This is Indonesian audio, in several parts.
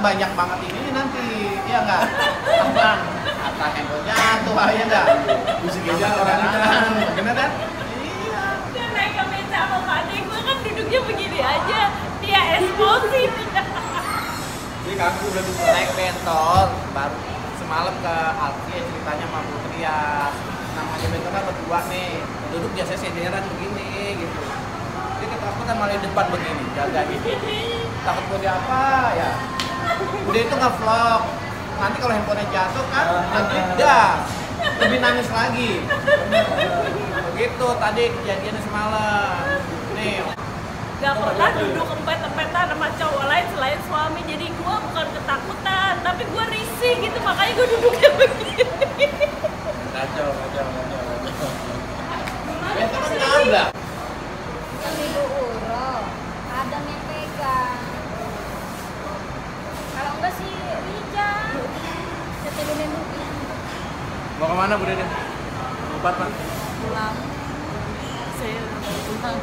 banyak banget ini nanti, iya nggak? Apa? Kata handphone jatuh, ya nggak? Musik Iya, aja orang orang bener kan? Iya. Dia naik ke meja sama Pak gue kan duduknya begini aja. Dia emosi. Ini kaku berarti Pak. Naik bentol, baru semalam ke Alfi ya ceritanya sama Putri ya. Namanya bentol kan berdua nih, duduk biasanya sederan begini gitu. Dia ketakutan malah di depan begini, jaga gitu. Takut dia apa ya? Udah itu nge-vlog. Nanti kalau handphonenya jatuh kan, nanti dah lebih nangis lagi. Begitu tadi kejadiannya semalam. Nih, Gak pernah duduk empet-empetan sama cowok lain selain suami. Jadi gue bukan ketakutan, tapi gue risih gitu. Makanya gue duduknya begini. Kacau, kacau, kacau, kacau. bentol kan nggak ada. Kan ibu uro, ada yang pegang. Kalau enggak sih Rijal. Setelunin dulu. Mau ke mana Bu Dede? Empat Pak. Pulang. Saya pulang.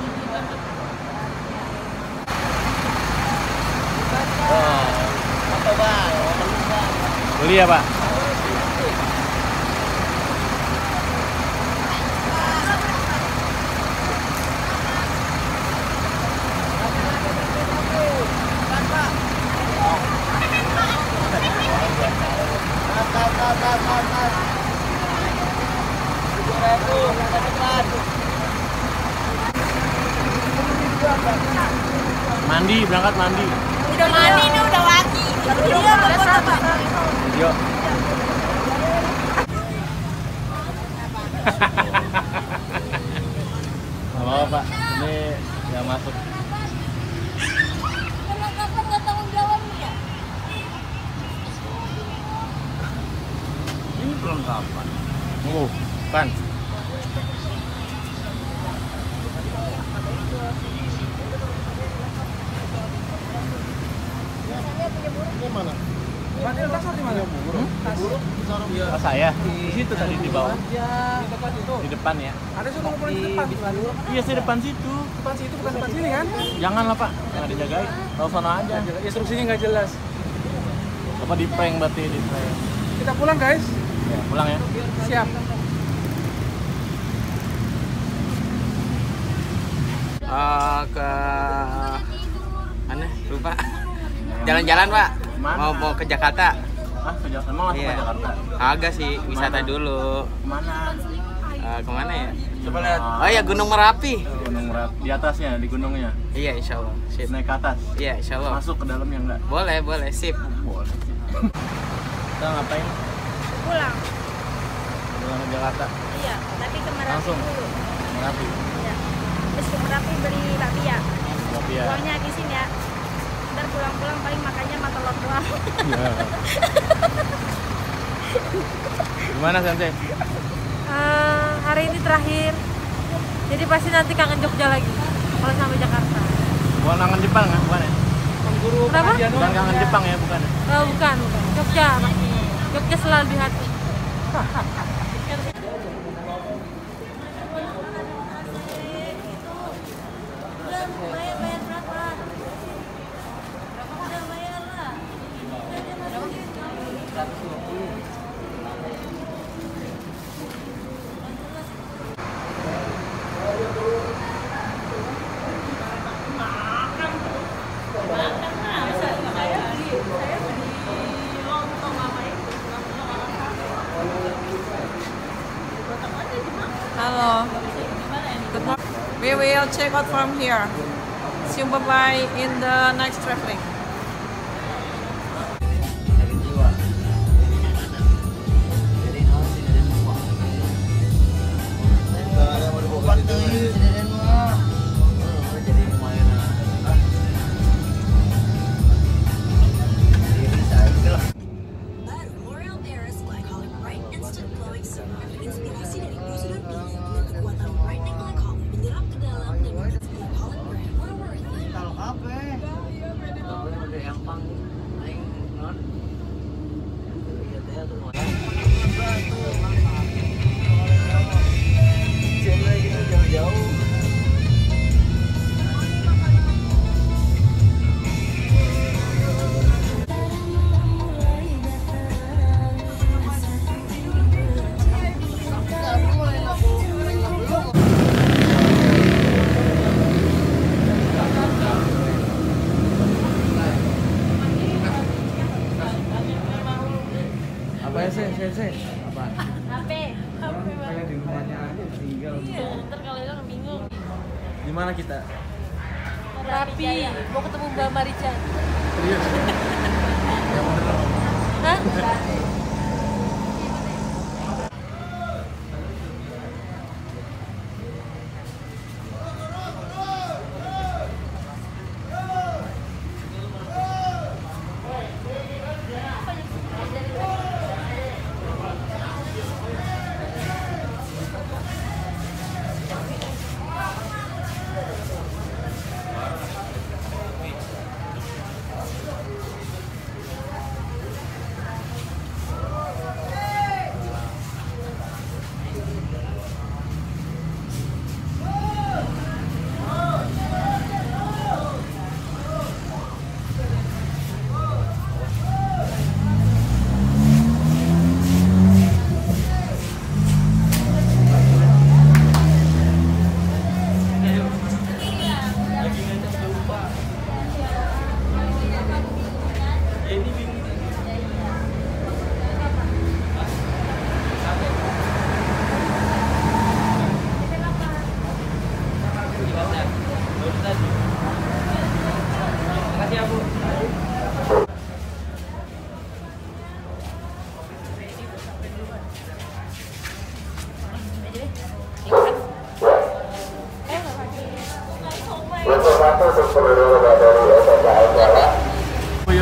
Apa bang? Beli ya Pak? Mandi, berangkat mandi. Udah mandi nih, udah wangi. Iya, bapak Pak. Yuk. Gak apa-apa Pak, ini yang masuk. Perlengkapan nggak tanggung jawab ya? Ini perlengkapan. Oh, kan. Oh, saya di situ tadi di bawah. Di depan ya. Ada suruh ngumpulin di depan. Iya, saya depan situ. Depan situ bukan depan sini kan? Jangan lah Pak, nggak dijagain. Tahu sono aja. Instruksinya nggak jelas. Apa di prank berarti di prank. Kita pulang guys. Ya, pulang ya. Siap. Eh, ke aneh lupa jalan-jalan pak Mana? mau mau ke Jakarta Ah, ke Jakarta. Mau Iya. ke Jakarta. agak sih wisata Mana? dulu Ke mana? Eh, ke mana ya Coba lihat. oh ya Gunung Merapi Gunung Merapi. Di atasnya, di gunungnya. iya Insya Allah sip Naik ke atas. iya Insya Allah Masuk ke dalamnya enggak? boleh boleh sip Boleh. Kita ngapain? Pulang. Pulang ke Jakarta. Iya, tapi ke Merapi Langsung? dulu. Merapi. Iya. Terus ke Merapi beli. Merapi ya. Uangnya habisin ya. Ntar pulang-pulang paling makannya mata doang. Iya. Gimana Sensei? Eh, hari ini terakhir. Jadi pasti nanti kangen Jogja lagi. Kalau sampai Jakarta. Bukan kangen Jepang kan? Bukan ya? Guru Kenapa? Bukan kangen Jepang ya, bukan ya? Eh, bukan, bukan. Jogja pasti. Jogja selalu di hati. Halo. Good morning. We will check out from here. See you bye-bye in the next traveling.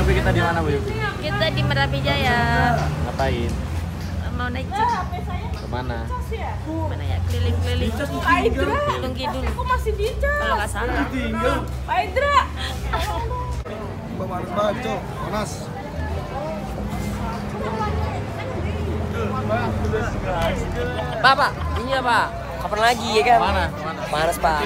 Yopi kita di mana Bu Yopi? Kita di Merapi Jaya. Ngapain? Mau naik jeep. Ke mana? Mana ya? Keliling-keliling. Pak Indra, Gunung Kidul. kok masih di? Kalau nggak salah. Pak Indra. Panas banget, Cok. Panas. Pak, Pak, ini Pak. Kapan lagi ya kan? Mana? Ke mana? Panas Pak.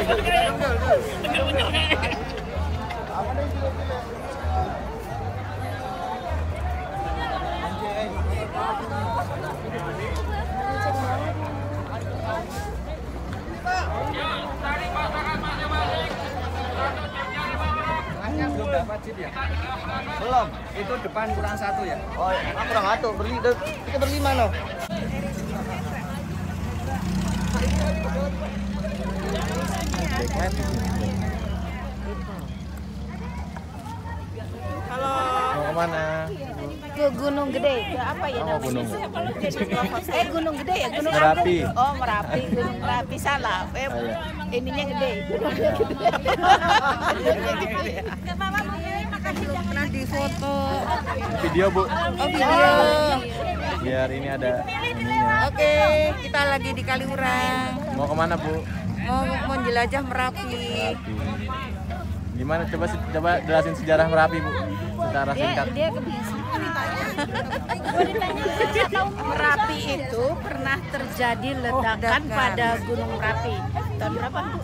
Belum. Itu depan kurang satu ya. Oh, aku kurang satu. Berli, kita berlima no. Mau ke mana? Ke Gunung Gede. Ke apa ya Oh, gunung. Eh Gunung Gede ya? Gunung Merapi. Oh Merapi, Gunung Merapi salah. Eh, Oh, iya. ininya gede. Gunungnya gede. Pernah di foto. Video Bu. Oh video. Biar ini ada ininya. Oke, kita lagi di Kaliurang. Mau ke mana Bu? Mau mau jelajah Merapi. Merapi. Gimana? Coba coba jelasin sejarah Merapi Bu. Secara singkat. Dia kebiasaan. Merapi itu pernah terjadi ledakan ledakan. pada Gunung Merapi. Tahun berapa? Bu?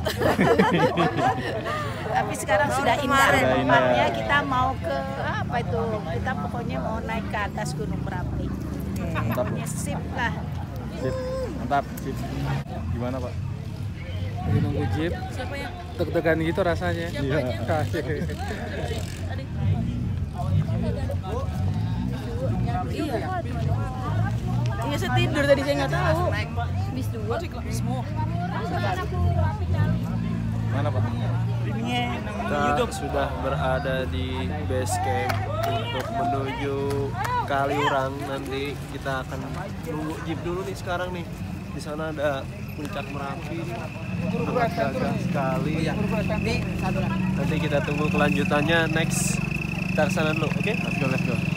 Tapi sekarang sudah indah tempatnya. Kita mau ke apa itu? Kita pokoknya mau naik ke atas Gunung Merapi. Mantap sip lah. Sip. Mantap. Sip. Gimana Pak? Lagi nunggu jeep. Deg-degan gitu rasanya. Iya. Iya saya tidur tadi saya nggak tahu. Bis dua. Mana Pak? Kita sudah berada di base camp untuk menuju Kaliurang. Nanti kita akan nunggu jeep dulu nih sekarang nih. Di sana ada puncak Merapi. Sangat gagah sekali. Nanti kita tunggu kelanjutannya next. Kita ke sana dulu, oke? Let's go, let's go.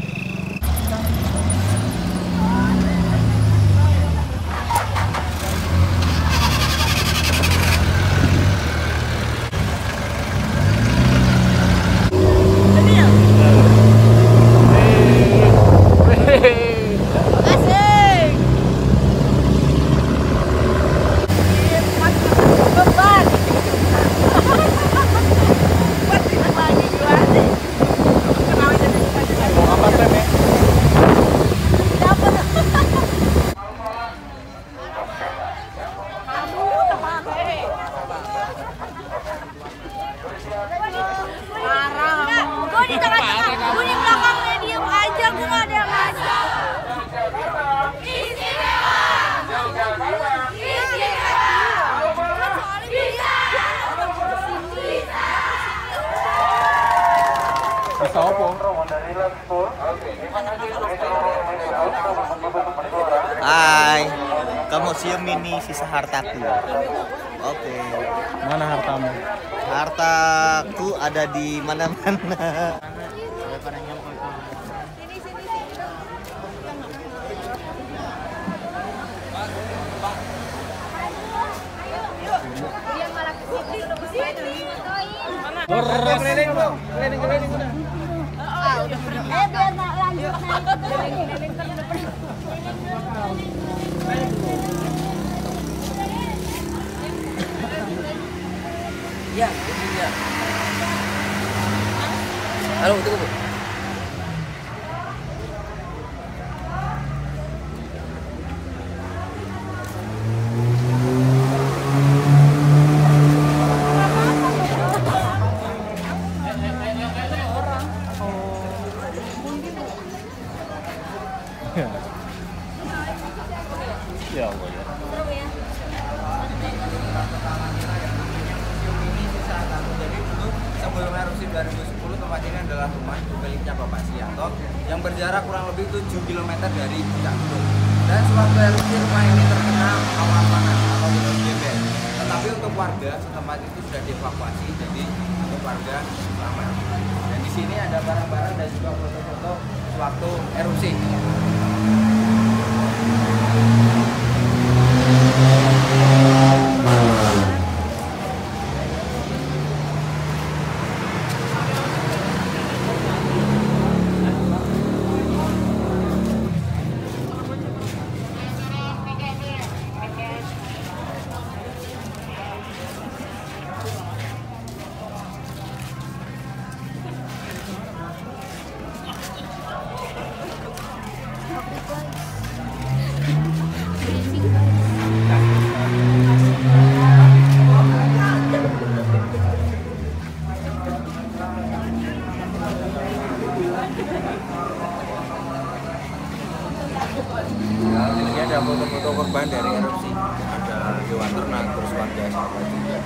Ada foto-foto korban dari erupsi. Ada hewan ternak, terus warga sahabat juga.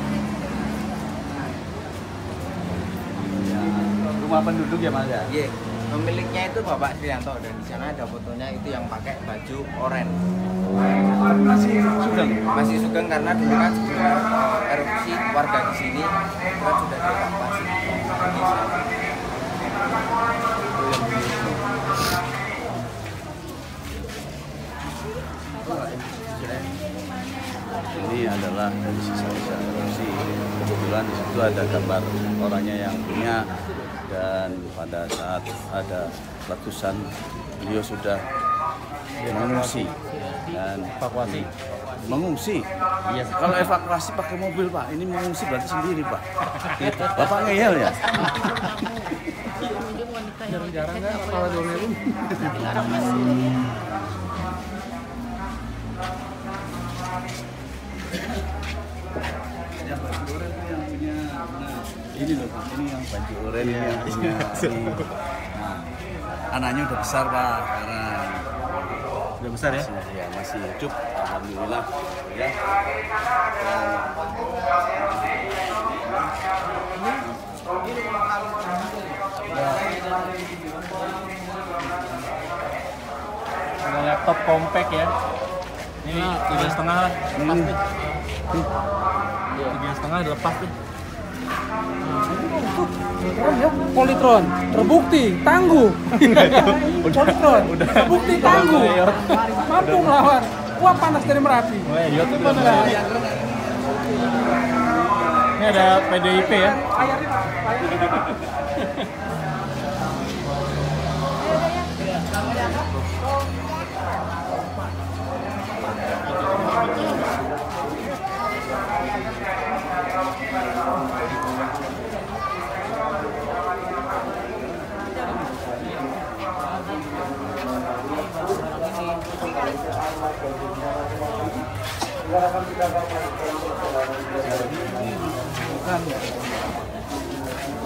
Rumah penduduk ya Mas ya? Iya, pemiliknya itu Bapak Trianto dan di sana ada fotonya itu yang pakai baju oranye. Masih sugeng. Masih sugeng karena dulu kan sebelum eh, erupsi warga di sini kan sudah dievakuasi. Ini adalah dari sisa-sisa erupsi. Kebetulan di situ ada gambar orangnya yang punya dan pada saat ada letusan beliau sudah mengungsi dan Evakuasi. mengungsi. Iya. Kalau evakuasi pakai mobil pak, ini mengungsi berarti sendiri pak. Gitu. Bapak ngeyel ya. Jarang-jarang kan kepala ini loh, ini yang baju oranye yang punya ini. Nah, anaknya udah besar pak sekarang. Udah besar ya? Masih, ya masih hidup, alhamdulillah. Ya. Ada laptop compact ya. Ini tiga setengah lah, lepas nih. Tiga setengah lepas tuh. Keren ya, Politron terbukti tangguh. Politron terbukti tangguh. Mampu melawan uap panas dari Merapi. Iya tuh Ini ada PDIP ya.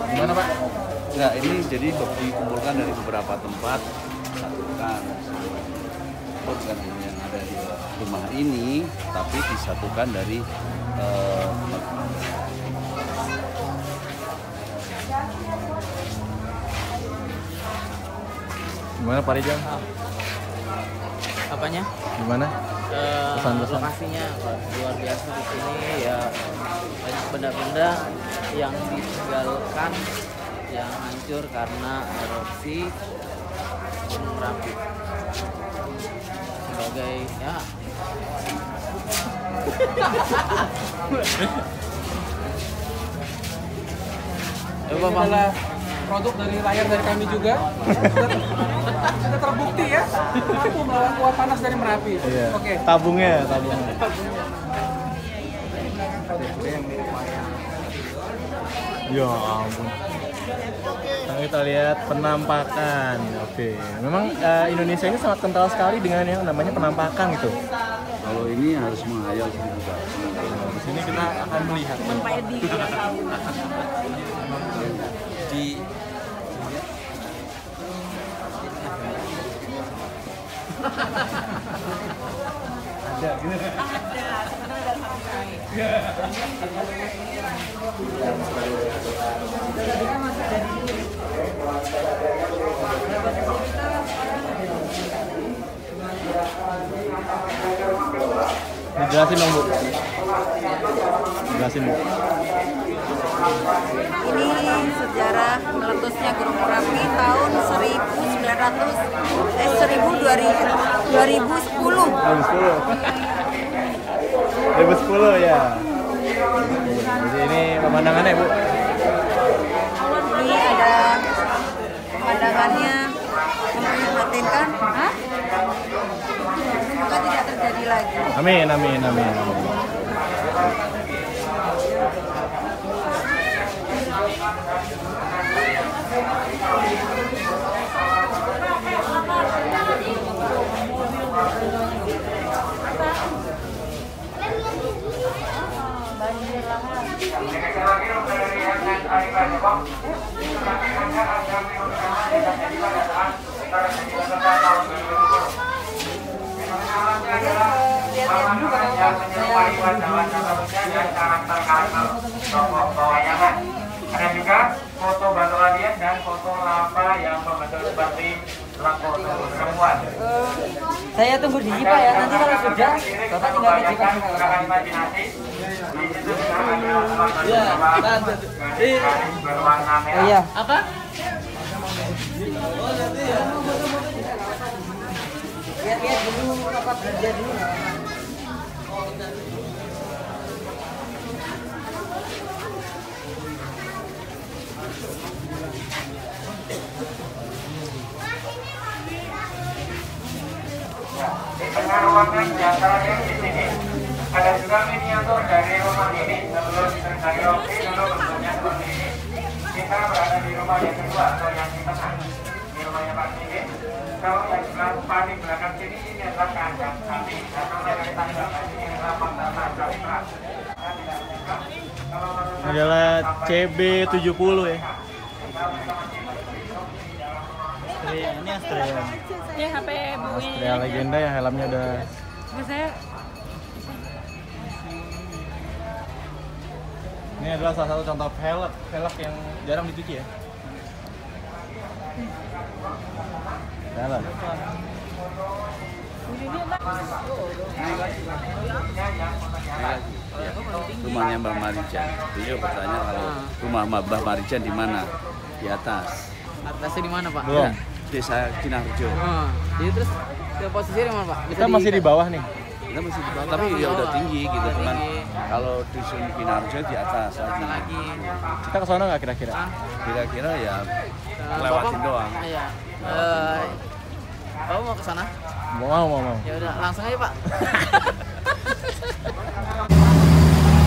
Gimana Pak? Enggak, ini jadi dikumpulkan dari beberapa tempat, satukan. Bukan hanya yang ada di rumah ini, tapi disatukan dari eh, Gimana Pak Rijal? apanya? Gimana? Pesan-pesan. lokasinya luar biasa di sini ya banyak benda-benda yang ditinggalkan yang hancur karena erupsi Gunung Merapi sebagai ya Ini adalah produk dari layar dari kami juga. Sudah, terbukti ya, mampu melawan uap panas dari Merapi. Iya. Oke. Tabungnya, tabungnya. Ya ampun. Nah, kita lihat penampakan. Oke. Memang eh, Indonesia ini sangat kental sekali dengan yang namanya penampakan gitu. Kalau ini harus menghayal juga. Di sini kita akan melihat. Pak Edi kalau tahu. di Ada gitu. Dijelasin dong bu. Bu. Ini sejarah meletusnya Gunung Merapi tahun 1900 eh 1000 2000 2010. 2010. 2010 ya. Jadi ini pemandangannya bu. Ini ada pemandangannya memprihatinkan. Hah? Semoga tidak terjadi lagi. Amin, amin, amin. amin. Ada juga foto batu alien dan foto lava yang membentuk seperti lampu perempuan. Saya tunggu di Jipa ya. Nanti kalau sudah, Bapak tinggal ke Jipa. Di situ juga ada Ya, berwarna merah. Iya. Apa? Lihat-lihat dulu apa kerja dulu. Di tengah ruangan terakhir di sini ada juga miniatur dari rumah ini sebelum terdiopsi dulu bentuknya seperti ini. Kita berada di rumah yang kedua atau yang di tengah. Di rumahnya Pak Sigit. Kalau yang sebelah di belakang sini ini adalah kandang sapi. Atau dari tadi belakang sini adalah pangkalan Ini adalah CB70 ya. Ini Astrea. Ini HP Bu Astrea legenda yang helmnya udah saya Ini adalah salah satu contoh velg, velg yang jarang dicuci ya. Velg. Ya, rumahnya Mbah Marijan. Beliau bertanya kalau rumah Mbah Marijan di mana? Di atas. atasnya di mana Pak? Belum. Desa Kinarjo. Oh, jadi terus ke posisi di mana Pak? Bisa Kita masih di bawah nih. Kita masih di bawah, tapi ya udah tinggi gitu cuman kalau di Kinarjo di atas lagi. Kita ke sana nggak kira-kira? Kira-kira ya Eh, lewatin Bapak- doang. Iya. Bapak mau ke sana? Mau mau mau. Ya udah, langsung aja Pak.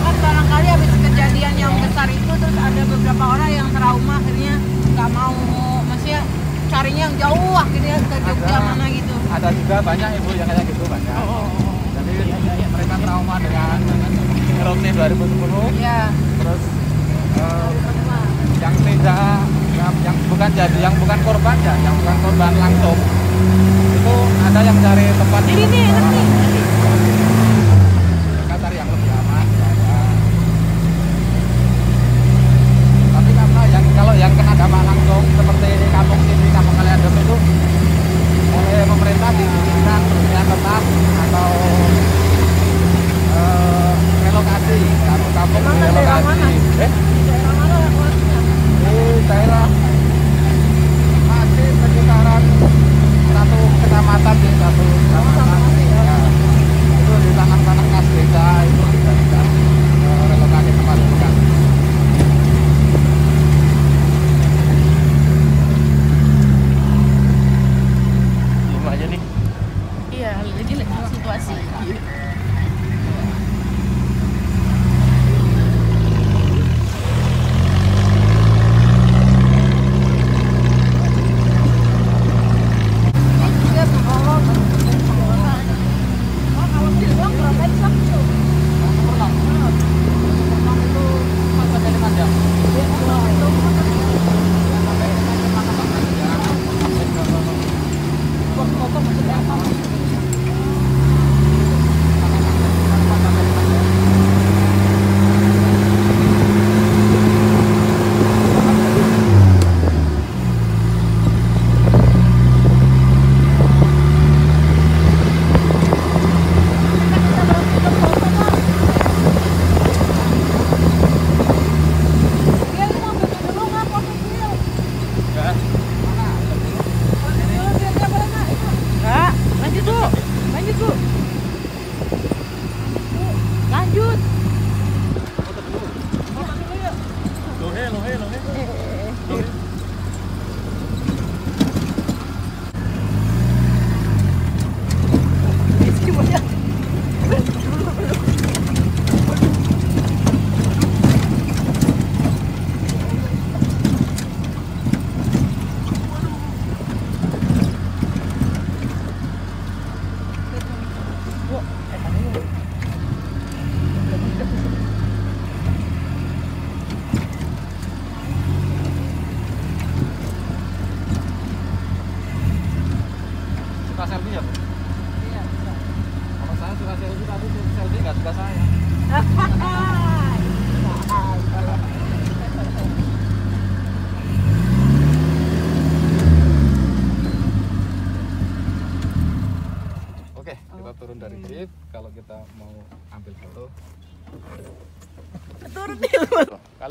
Kan barangkali habis kejadian yang besar itu terus ada beberapa orang yang trauma akhirnya nggak mau carinya yang jauh akhirnya ke Jogja mana gitu. Ada juga banyak ibu yang kayak gitu banyak. Jadi mereka trauma dengan erupsi 2010. Iya. Terus eh, yang tidak yang, yang bukan jadi yang bukan korban ya, yang bukan korban langsung itu ada yang cari tempat Jadi nih enak nih.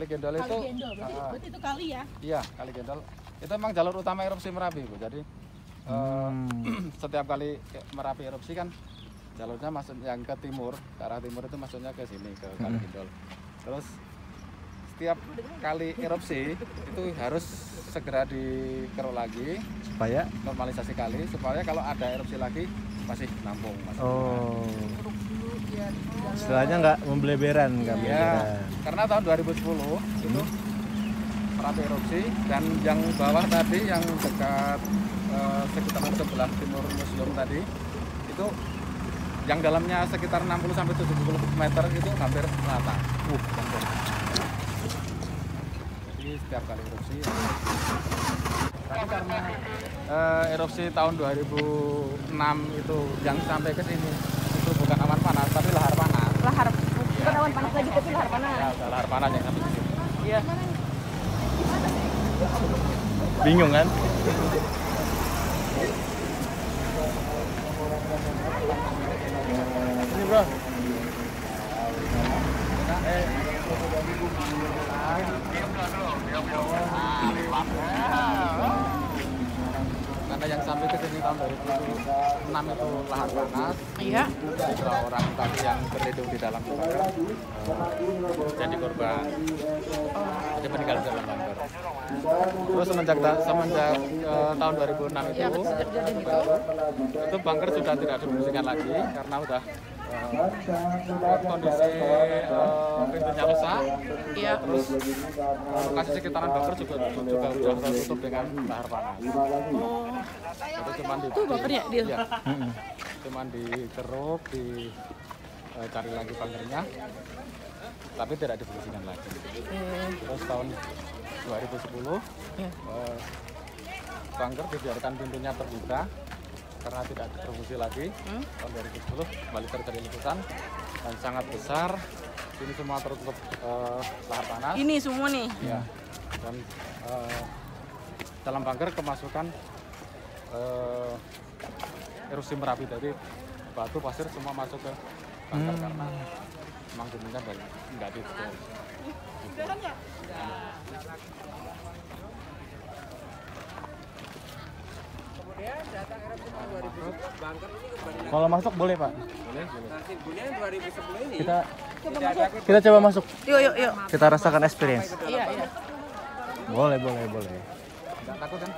Kali Gendol itu, Kali gendol, berarti, ah, berarti itu kali ya? Iya, Kali Gendol. Itu memang jalur utama erupsi Merapi, Bu. Jadi eh, setiap kali Merapi erupsi kan jalurnya masuk yang ke timur, ke arah timur itu masuknya ke sini ke Kali Hmm. Gendol. Terus setiap kali erupsi itu harus segera dikeruk lagi Supaya normalisasi kali supaya kalau ada erupsi lagi masih nampung masih oh istilahnya nggak membeleberan nggak membeleberan. karena tahun 2010 itu Merapi erupsi dan yang bawah tadi yang dekat eh, sekitaran sebelah timur museum tadi itu yang dalamnya sekitar 60 sampai 70 meter itu hampir rata. Uh, hampir. Jadi setiap kali erupsi tapi karena eh, erupsi tahun 2006 itu yang sampai ke sini itu bukan awan panas. Lahar, bukan awan panas lagi tapi lahar panas. Ya, lahar panas yang sampai sini. Iya. bingung kan Ini bro. Karena yang sampai ke sini tahun 2006 itu lahar panas. Iya. Orang tadi yang berlindung di dalam bunker eh, jadi korban. Jadi meninggal di dalam bunker. Terus semenjak semenjak eh, tahun 2006 itu itu bunker sudah tidak difungsikan lagi karena udah eh, kondisi eh, pintunya rusak. Iya. Terus eh, lokasi sekitaran bunker juga juga sudah tertutup dengan lahar panas. Itu cuman di, Tuh bunkernya, dia. Iya. Cuman dikeruk, di eh, cari lagi bunkernya, tapi tidak difungsikan lagi. Terus tahun 2010 Iya. eh, bunker dibiarkan pintunya terbuka karena tidak berfungsi lagi. Hmm? Tahun 2010 kembali terjadi letusan dan sangat besar. Ini semua tertutup eh, lahar panas. Ini semua nih. Ya. Dan eh, dalam bunker kemasukan eh, erupsi merapi tadi batu pasir semua masuk ke bunker Hmm. karena memang dindingnya dari nggak ditutup data erupsi tahun 2010 bunker ini kembali lagi. Kalau masuk boleh pak Boleh, boleh. Nah, kemudian 2010 ini kita ada kita coba masuk Yuk, yuk, yuk. kita rasakan experience Iya, iya. boleh boleh boleh Nggak takut kan?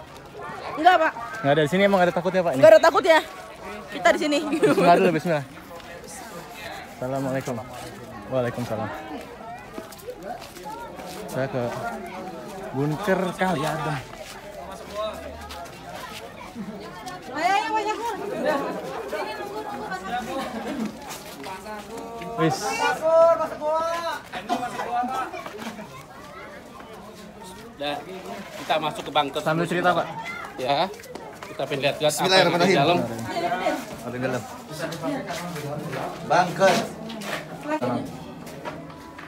Enggak, Pak. nggak ada di sini emang ada takutnya pak Enggak ada takut ya? kita di sini. Bismillah dulu, bismillah. Assalamualaikum. Waalaikumsalam. Saya ke bunker kali adem. Wis. Dah, kita masuk ke bunker. Sambil cerita, Pak. Ya. Kita pengen apa yang di Bismillahirrahmanirrahim. dalam. Ada di dalam. Bangker.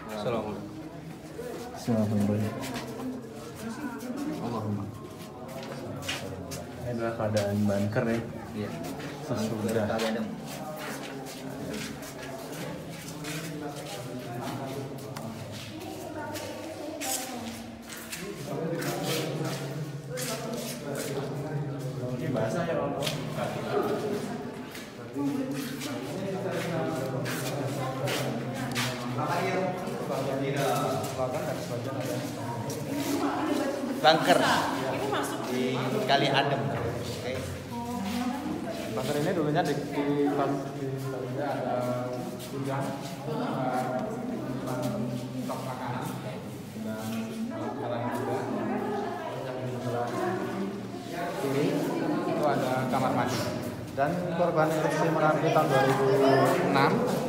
Assalamualaikum. Bismillahirrahmanirrahim. Ini adalah keadaan bunker ya. Iya. Sesudah. Kali adem. Ini basah ya, Om. Bangker. Di Kali Adem. Oke. Bunker ini dulunya di, di, di ada gudang, eh, stok makanan, dan alat juga. Yang di sebelah kiri itu ada kamar mandi. Dan korban erupsi Merapi tahun 2006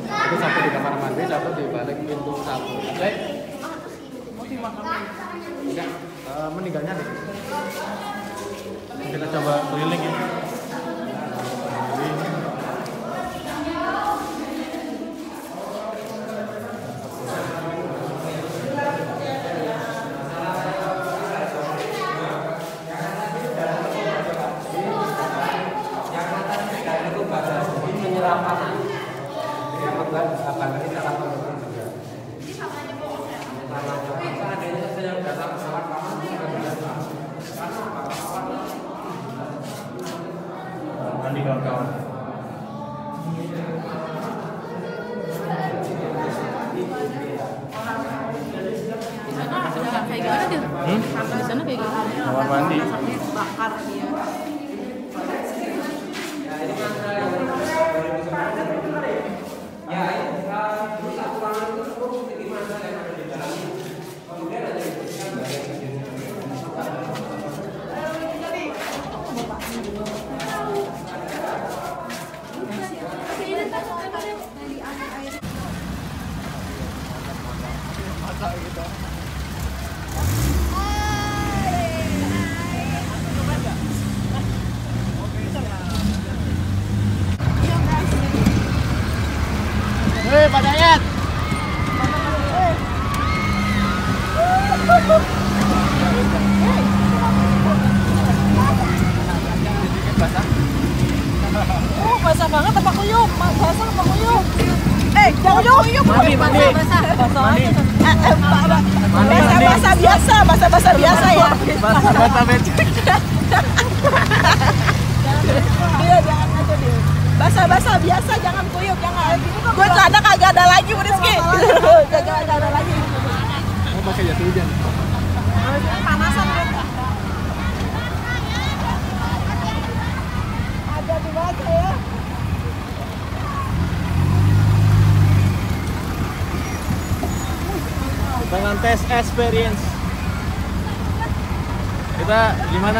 itu satu di kamar mandi, satu di balik pintu satu. Baik. Enggak, eh, meninggalnya di kita coba keliling ya.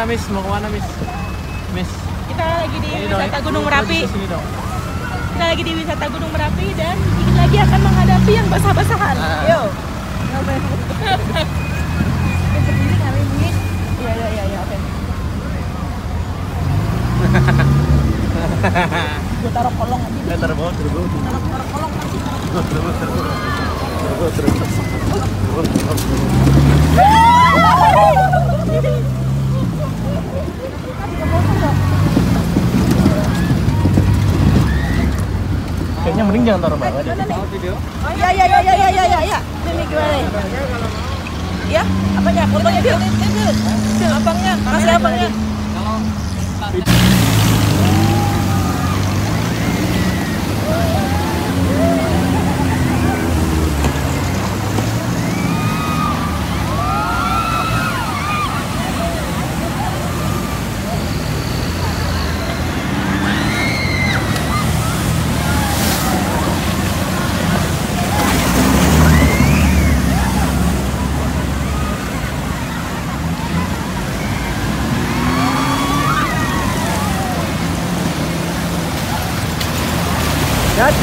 Miss? Mau ke mana, Miss? Miss. Kita lagi di Ini dong, wisata ini. Gunung Merapi. dong. Kita lagi di wisata Gunung Merapi dan dikit lagi akan menghadapi yang basah-basahan. Ah. Yo. Berdiri kali ini. Iya, iya, iya, iya, oke. Gue taruh kolong aja. Eh, taruh bawah, taruh bawah. Taruh kolong nanti. Taruh bawah, taruh bawah. Taruh bawah, taruh bawah. Taruh bawah, taruh bawah. Kayaknya mending jangan taruh bawah deh. Oh iya iya iya iya iya iya iya. Ini gimana nih? Ya, apanya? Fotonya. Bil, abangnya. Kasih abangnya.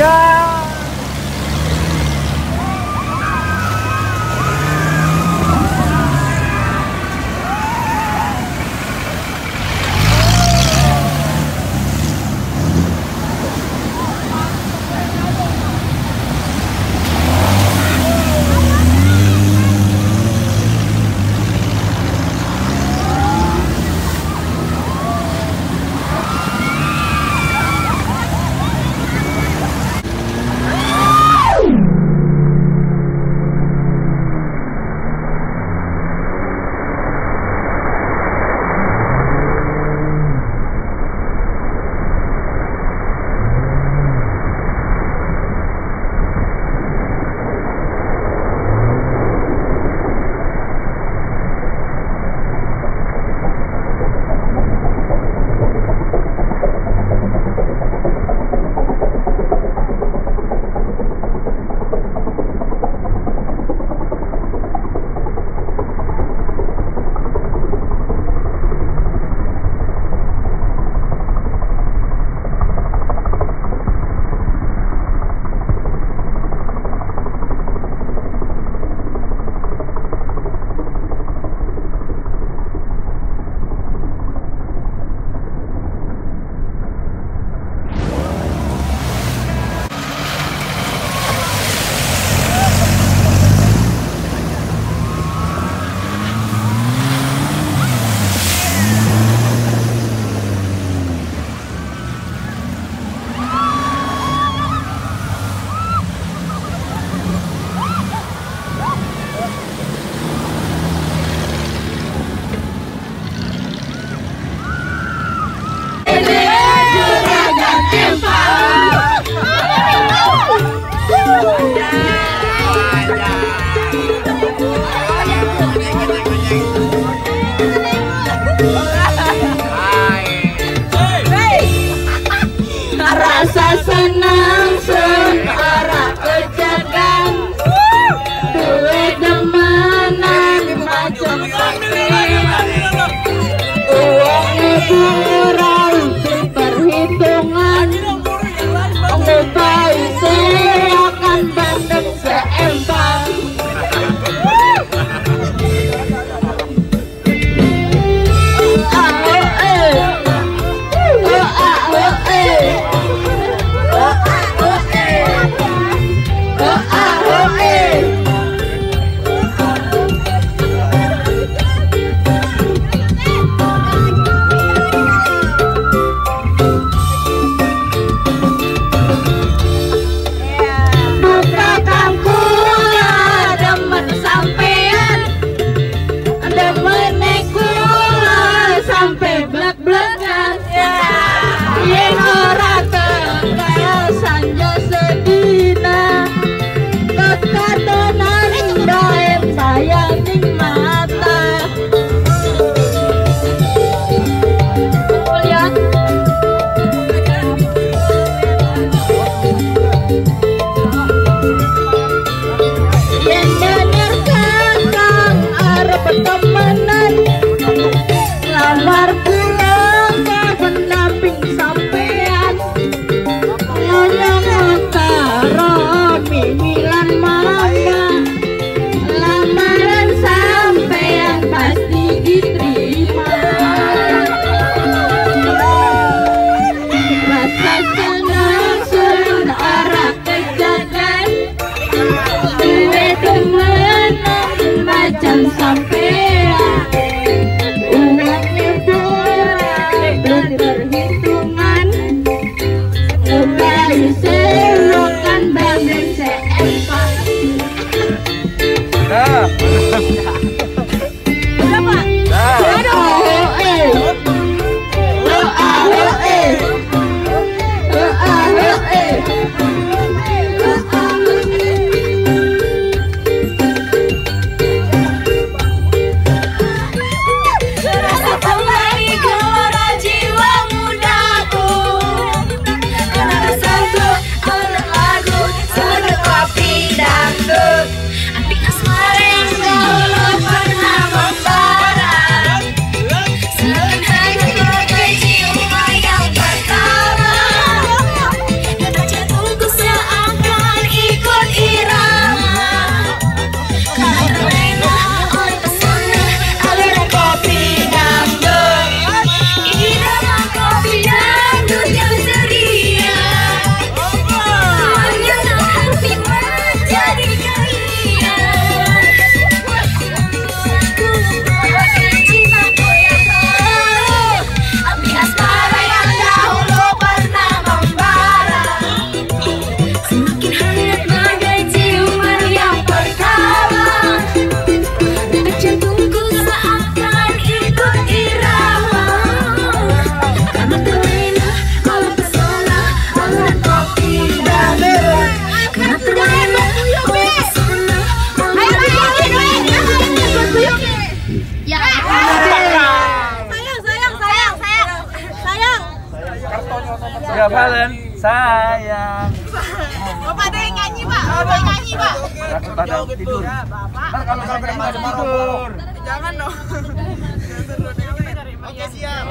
Sky! Dadah. sayang Bapak ada yang nyanyi, Pak. Bapak nyanyi, Pak. aku pada tidur Bapak. kalau saya nyanyi pada tidur Jangan dong. oke siap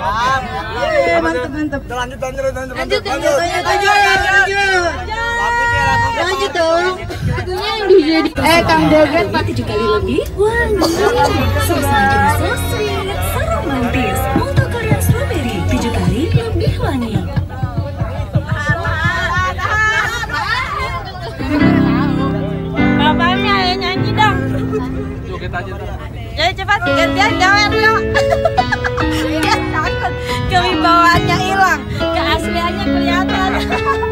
mantap, mantap. lanjut lanjut lanjut Lanjut, lanjut, lanjut, lanjut. Lanjut dong. Lagunya yang dijadi. Eh, Kang Dogen Pak. tujuh kali lebih wangi. Suasana jadi Joget. Jadi cepat gantian gawer yuk. Dia takut kewibawaannya hilang, keasliannya kelihatan.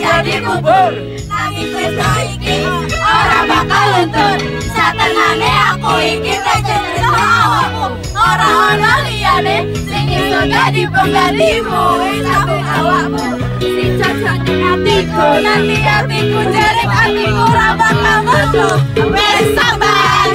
jadi kubur. Nangis wis iki ora bakal luntur. Satenane aku iki tak cerita awakmu Ora ana liyane. Sing iso dadi penggantimu Wis aku awakmu. Sing cocok ning hatiku Nanti hatiku jaring hatiku ora bakal metu Wis sampean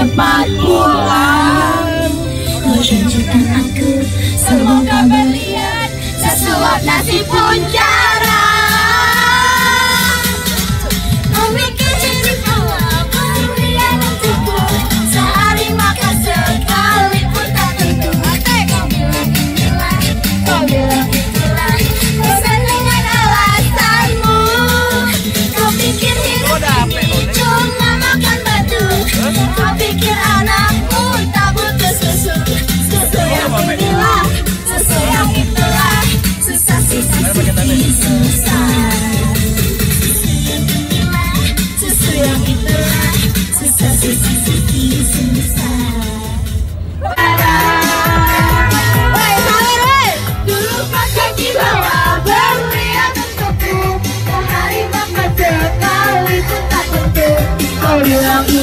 cepat pulang. Kau janjikan aku Semoga berlian Sesuap nasibku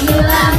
Alhamdulillah